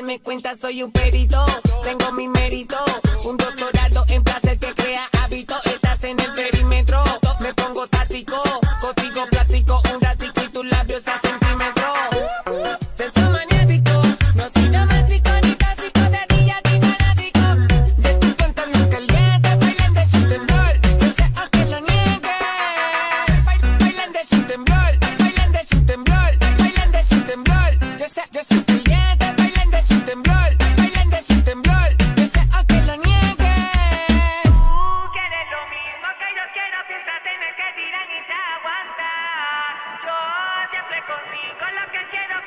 darme cuenta soy un perito. Tengo mi mérito, un doctorado en placer que crea hábito. Estás en el perímetro. con lo que quiero